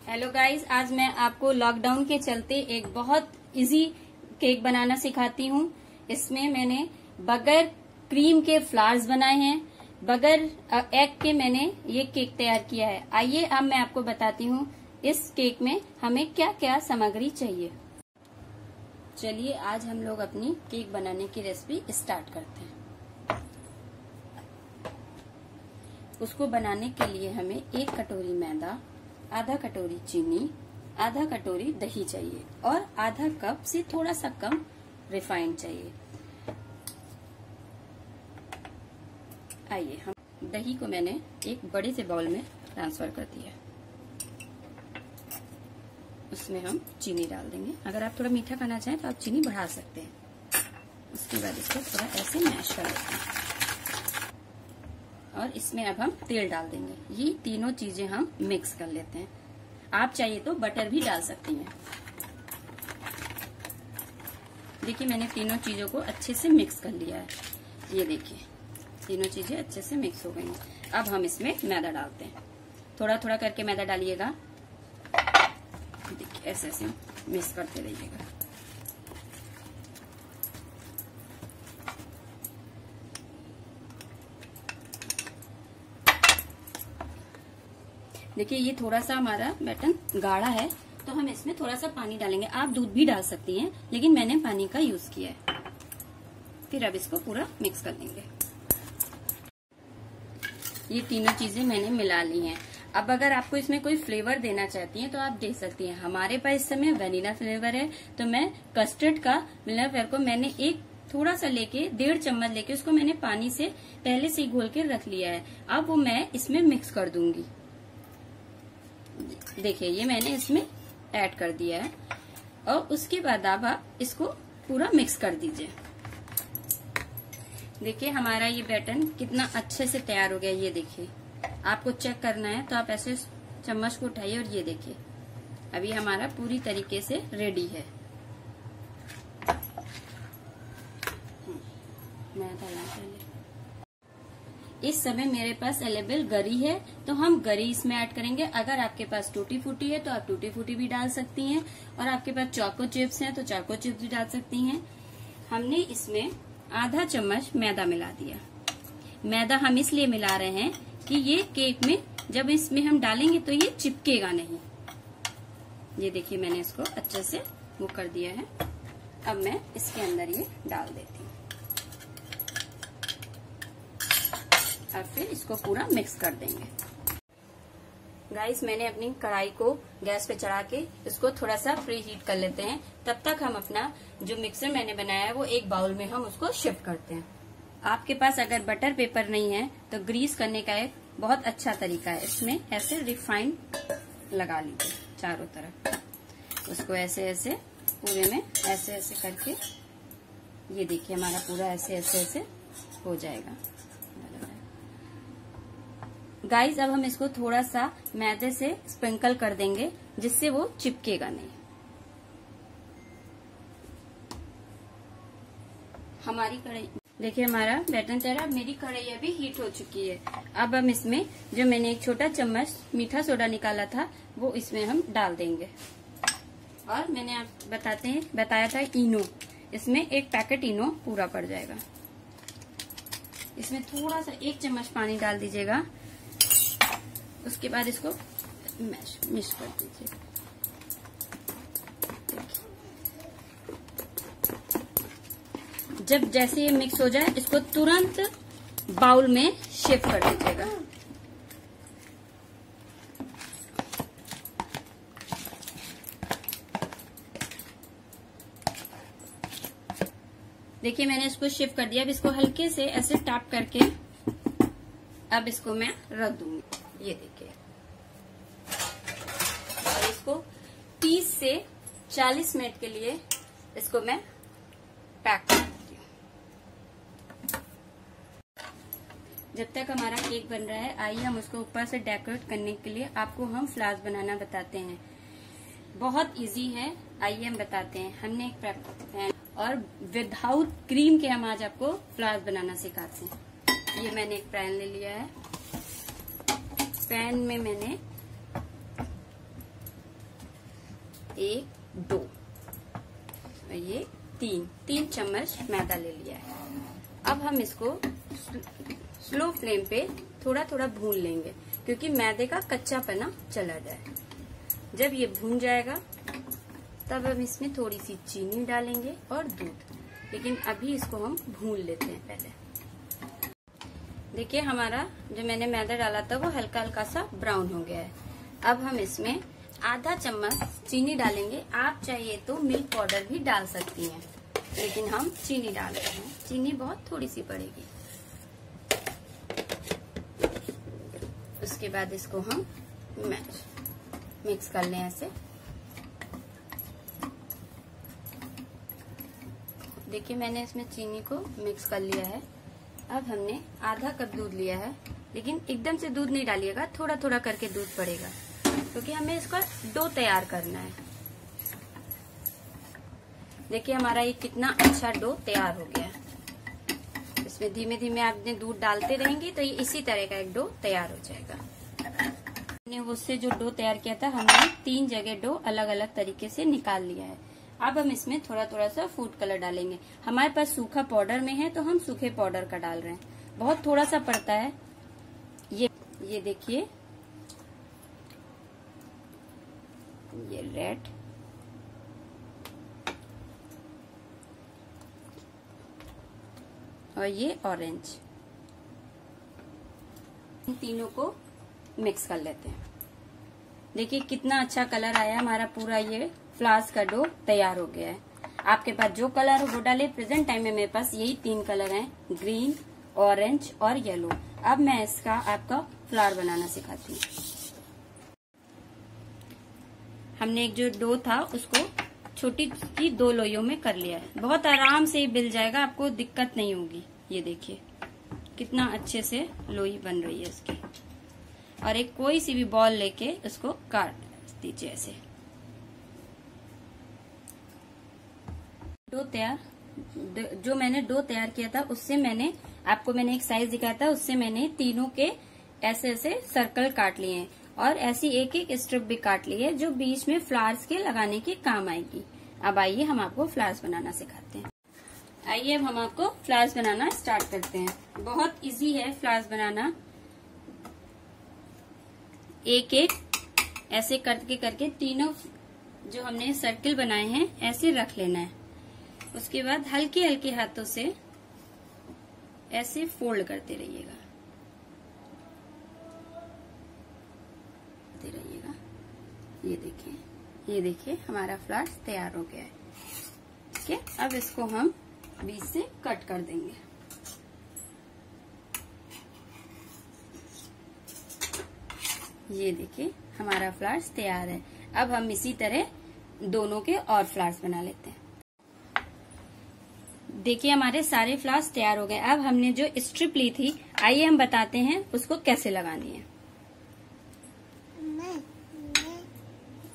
Hello guys आज मैं आपको लॉकडाउन के चलते एक बहुत इजी केक बनाना सिखाती हूँ। इसमें मैंने बगैर क्रीम के फ्लावर्स बनाए हैं। बगैर एग के मैंने ये केक तैयार किया है। आइए अब मैं आपको बताती हूँ इस केक में हमें क्या क्या सामग्री चाहिए। चलिए आज हम लोग अपनी केक बनाने की रेसिपी स्टार्ट करते हैं। उसको बनाने के लिए हमें एक कटोरी मैदा आधा कटोरी चीनी, आधा कटोरी दही चाहिए और आधा कप से थोड़ा सा कम रिफाइंड चाहिए। आइए, हम दही को मैंने एक बड़े से बाउल में ट्रांसफ़र कर दिया। उसमें हम चीनी डाल देंगे। अगर आप थोड़ा मीठा खाना चाहें तो आप चीनी बढ़ा सकते हैं। उसके बाद इसको थोड़ा ऐसे मैश कर लेते हैं। और इसमें अब हम तेल डाल देंगे। ये तीनों चीज़ें हम मिक्स कर लेते हैं। आप चाहिए तो बटर भी डाल सकती हैं। देखिए, मैंने तीनों चीज़ों को अच्छे से मिक्स कर लिया है। ये देखिए, तीनों चीज़ें अच्छे से मिक्स हो गई हैं। अब हम इसमें मैदा डालते हैं। थोड़ा थोड़ा करके मैदा डालिएगा। देखिए ऐसे ऐसे मिक्स करते रहिएगा। देखिए, ये थोड़ा सा हमारा बैटन गाढ़ा है तो हम इसमें थोड़ा सा पानी डालेंगे। आप दूध भी डाल सकती हैं, लेकिन मैंने पानी का यूज़ किया है। फिर अब इसको पूरा मिक्स कर देंगे। ये तीनों चीज़ें मैंने मिला ली हैं। अब अगर आपको इसमें कोई फ्लेवर देना चाहती हैं तो आप दे सकती हैं। हमारे पास इस समय वेनिला फ्लेवर है तो मैं कस्टर्ड का वेनिला फ्लेवर को मैंने एक थोड़ा सा लेके, डेढ़ चम्मच लेके, उसको मैंने पानी से पहले से ही घोल के रख लिया है। अब वो मैं इसमें मिक्स कर दूँगी। देखिए, ये मैंने इसमें ऐड कर दिया है। और उसके बाद अब आप इसको पूरा मिक्स कर दीजिए। देखिए, हमारा ये बैटन कितना अच्छे से तैयार हो गया, ये देखिए। आपको चेक करना है तो आप ऐसे चम्मच को उठाइए और ये देखिए। अभी हमारा पूरी तरीके से रेडी है। मैं पहले इस समय मेरे पास अवेलेबल गरी है तो हम गरी इसमें ऐड करेंगे। अगर आपके पास टूटी फूटी है तो आप टूटी फूटी भी डाल सकती हैं। और आपके पास चौको चिप्स हैं तो चौको चिप्स भी डाल सकती हैं। हमने इसमें आधा चम्मच मैदा मिला दिया। मैदा हम इसलिए मिला रहे हैं कि ये केक में, जब इसमें हम डालेंगे तो ये चिपकेगा नहीं। ये देखिए, मैंने इसको अच्छे से वो कर दिया है। अब मैं इसके अंदर ये डाल देती और फिर इसको पूरा मिक्स कर देंगे। गाइस मैंने अपनी कढ़ाई को गैस पे चढ़ा के इसको थोड़ा सा प्री हीट कर लेते हैं। तब तक हम अपना जो मिक्सर मैंने बनाया है, वो एक बाउल में हम उसको शिफ्ट करते हैं। आपके पास अगर बटर पेपर नहीं है तो ग्रीस करने का एक बहुत अच्छा तरीका है। इसमें ऐसे रिफाइंड लगा लीजिए चारों तरफ़। उसको ऐसे ऐसे, पूरे में ऐसे ऐसे करके ये देखिए हमारा पूरा ऐसे ऐसे ऐसे हो जाएगा। गाइस अब हम इसको थोड़ा सा मैदे से स्प्रिंकल कर देंगे, जिससे वो चिपकेगा नहीं। हमारी कढ़ाई देखिए हमारा बैटन तैयार मेरी कढ़ाई अभी हीट हो चुकी है। अब हम इसमें, जो मैंने एक छोटा चम्मच मीठा सोडा निकाला था, वो इसमें हम डाल देंगे। और मैंने आप बताते हैं, बताया था इनो। इसमें एक पैकेट इनो पूरा पड़ जाएगा। इसमें थोड़ा सा एक चम्मच पानी डाल दीजिएगा। उसके बाद इसको मैश मिक्स कर दीजिए। जब जैसे ये मिक्स हो जाए, इसको तुरंत बाउल में शिफ्ट कर दीजिएगा। देखिए, मैंने इसको शिफ्ट कर दिया। अब इसको हल्के से ऐसे टैप करके अब इसको मैं रख दूँगी। ये देखिए। और इसको 30 से 40 मिनट के लिए इसको मैं पैक कर देती हूँ। जब तक हमारा केक बन रहा है, आइए हम उसको ऊपर से डेकोरेट करने के लिए आपको हम फ्लावर्स बनाना बताते हैं। बहुत इजी है। आइए हम बताते हैं। हमने एक पैन और विदाउट क्रीम के हम आज आपको फ्लावर्स बनाना सिखाते हैं। ये मैंने एक पैन ले लिया है। पैन में मैंने एक, दो ये तीन तीन चम्मच मैदा ले लिया है। अब हम इसको स्लो फ्लेम पे थोड़ा थोड़ा भून लेंगे, क्योंकि मैदे का कच्चा पना चला जाए। जब ये भून जाएगा, तब हम इसमें थोड़ी सी चीनी डालेंगे और दूध। लेकिन अभी इसको हम भून लेते हैं पहले। देखिए हमारा जो मैंने मैदा डाला था वो हल्का हल्का सा ब्राउन हो गया है। अब हम इसमें आधा चम्मच चीनी डालेंगे। आप चाहिए तो मिल्क पाउडर भी डाल सकती हैं, लेकिन हम चीनी डाल रहे हैं। चीनी बहुत थोड़ी सी पड़ेगी। उसके बाद इसको हम मिक्स कर लें ऐसे। देखिए मैंने इसमें चीनी को मिक्स कर लिया है। अब हमने आधा कप दूध लिया है, लेकिन एकदम से दूध नहीं डालिएगा थोड़ा थोड़ा करके दूध पड़ेगा, क्योंकि हमें इसका डो तैयार करना है। देखिए हमारा ये कितना अच्छा डो तैयार हो गया इसमें धीमे धीमे आपने दूध डालते रहेंगे तो ये इसी तरह का एक डो तैयार हो जाएगा। हमने उससे जो डो तैयार किया था, हमने तीन जगह डो अलग अलग तरीके से निकाल लिया है। अब हम इसमें थोड़ा थोड़ा सा फ़ूड कलर डालेंगे। हमारे पास सूखा पाउडर में है तो हम सूखे पाउडर का डाल रहे हैं। बहुत थोड़ा सा पड़ता है। ये ये देखिए। ये रेड और ये ऑरेंज इन तीनों को मिक्स कर लेते हैं। देखिए कितना अच्छा कलर आया हमारा पूरा ये। फ्लावर्स का डो तैयार हो गया है। आपके पास जो कलर हो, वो डाले। प्रेजेंट टाइम में मेरे पास यही तीन कलर हैं, ग्रीन, ऑरेंज और येलो। अब मैं इसका आपका फ्लावर बनाना सिखाती हूँ। हमने एक जो डो था, उसको छोटी सी दो लोइयों में कर लिया है। बहुत आराम से बिल जाएगा, आपको दिक्कत नहीं होगी। ये देखिए, कितना अच्छे से लोई बन रही है इसकी। और एक कोई सी भी बॉल लेके उसको काट दीजिए ऐसे। डो तैयार जो मैंने डो तैयार किया था, उससे मैंने, आपको मैंने एक साइज़ दिखाया था, उससे मैंने तीनों के ऐसे ऐसे सर्कल काट लिए हैं और ऐसी एक एक स्ट्रिप भी काट ली है जो बीच में फ्लावर्स के लगाने के काम आएगी। अब आइए हम आपको फ्लावर्स बनाना सिखाते हैं। आइए अब हम आपको फ्लावर्स बनाना स्टार्ट करते हैं। बहुत इजी है फ्लावर्स बनाना। एक एक ऐसे करके करके तीनों जो हमने सर्किल बनाए हैं, ऐसे रख लेना है। उसके बाद हल्के हल्के हाथों से ऐसे फोल्ड करते रहिएगा। रहिएगा। ये देखिए ये देखिए, हमारा फ्लावर तैयार हो गया है। ठीक है, अब इसको हम बीच से कट कर देंगे। ये देखिए, हमारा फ्लावर्स तैयार है। अब हम इसी तरह दोनों के और फ्लावर्स बना लेते हैं। देखिए, हमारे सारे फ्लावर्स तैयार हो गए। अब हमने जो स्ट्रिप ली थी, आइए हम बताते हैं उसको कैसे लगानी है।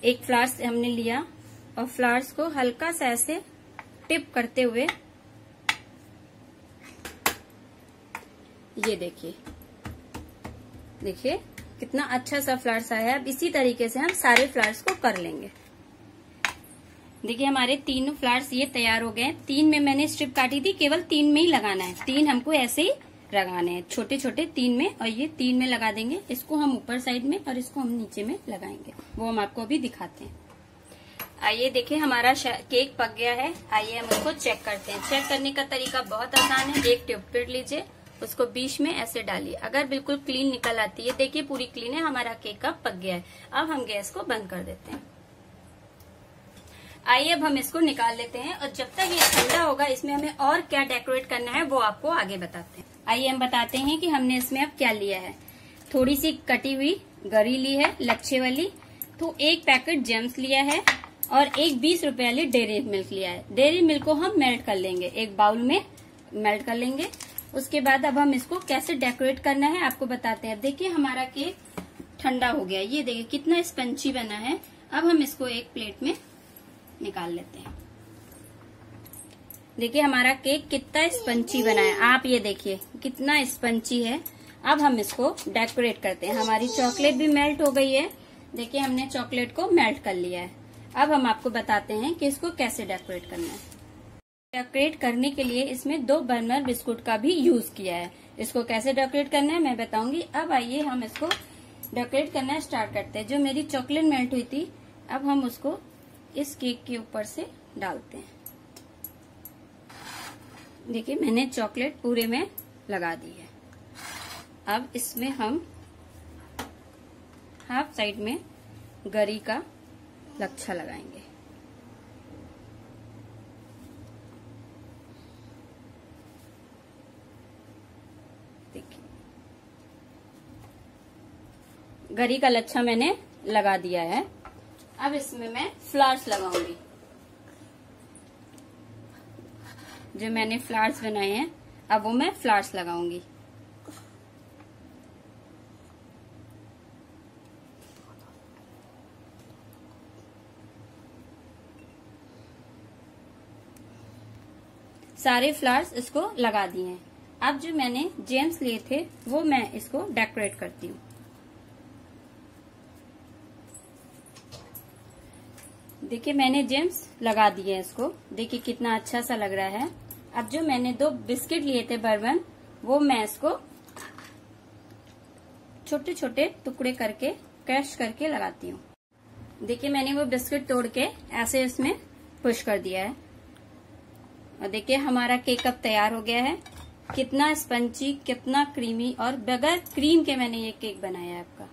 एक फ्लावर्स हमने लिया और फ्लावर्स को हल्का सा ऐसे टिप करते हुए, ये देखिए। देखिए, कितना अच्छा सा फ्लावर्स आया है। अब इसी तरीके से हम सारे फ्लावर्स को कर लेंगे। देखिए, हमारे तीनों फ्लावर्स ये तैयार हो गए तीन में मैंने स्ट्रिप काटी थी, केवल तीन में ही लगाना है। तीन हमको ऐसे ही लगाने हैं छोटे छोटे तीन में, और ये तीन में लगा देंगे। इसको हम ऊपर साइड में और इसको हम नीचे में लगाएँगे। वो हम आपको अभी दिखाते हैं। आइए देखिए, हमारा केक पक गया है। आइए हम उसको चेक करते हैं। चेक करने का तरीका बहुत आसान है। एक ट्यूब पेड़ लीजिए, उसको बीच में ऐसे डालिए। अगर बिल्कुल क्लीन निकल आती है, देखिए पूरी क्लीन है, हमारा केक का पक गया है। अब हम गैस को बंद कर देते हैं। आइए अब हम इसको निकाल लेते हैं और जब तक ये ठंडा होगा, इसमें हमें और क्या डेकोरेट करना है, वो आपको आगे बताते हैं। आइए हम बताते हैं कि हमने इसमें अब क्या लिया है। थोड़ी सी कटी हुई गरी ली है, लच्छे वाली। तो एक पैकेट जेम्स लिया है और एक बीस रुपये वाली डेयरी मिल्क लिया है। डेयरी मिल्क को हम मेल्ट कर लेंगे। एक बाउल में मेल्ट कर लेंगे। उसके बाद अब हम इसको कैसे डेकोरेट करना है, आपको बताते हैं। देखिए, हमारा केक ठंडा हो गया। ये देखिए, कितना स्पंची बना है। अब हम इसको एक प्लेट में निकाल लेते हैं। देखिए, हमारा केक कितना स्पंची बना है। आप ये देखिए, कितना स्पंची है। अब हम इसको डेकोरेट करते हैं। हमारी चॉकलेट भी मेल्ट हो गई है। देखिए, हमने चॉकलेट को मेल्ट कर लिया है। अब हम आपको बताते हैं कि इसको कैसे डेकोरेट करना है। डेकोरेट करने के लिए इसमें दो बर्नर बिस्कुट का भी यूज़ किया है। इसको कैसे डेकोरेट करना है, मैं बताऊँगी। अब आइए, हम इसको डेकोरेट करना स्टार्ट करते हैं। जो मेरी चॉकलेट मेल्ट हुई थी, अब हम उसको इस केक के ऊपर से डालते हैं। देखिए, मैंने चॉकलेट पूरे में लगा दी है। अब इसमें हम हाफ़ साइड में गरी का लच्छा लगाएँगे। देखिए, गरी का लच्छा मैंने लगा दिया है। अब इसमें मैं फ्लावर्स लगाऊँगी। जो मैंने फ्लावर्स बनाए हैं, अब वो मैं फ्लावर्स लगाऊँगी। सारे फ्लावर्स इसको लगा दिए हैं। अब जो मैंने जेम्स लिए थे, वो मैं इसको डेकोरेट करती हूँ। देखिए, मैंने जेम्स लगा दिए हैं इसको। देखिए, कितना अच्छा सा लग रहा है। अब जो मैंने दो बिस्किट लिए थे बर्बन वो मैं इसको छोटे छोटे टुकड़े करके, क्रश करके लगाती हूँ। देखिए, मैंने वो बिस्किट तोड़ के ऐसे इसमें पुश कर दिया है। और देखिए, हमारा केक अब तैयार हो गया है। कितना स्पंची कितना क्रीमी और बगैर क्रीम के मैंने ये केक बनाया है आपका।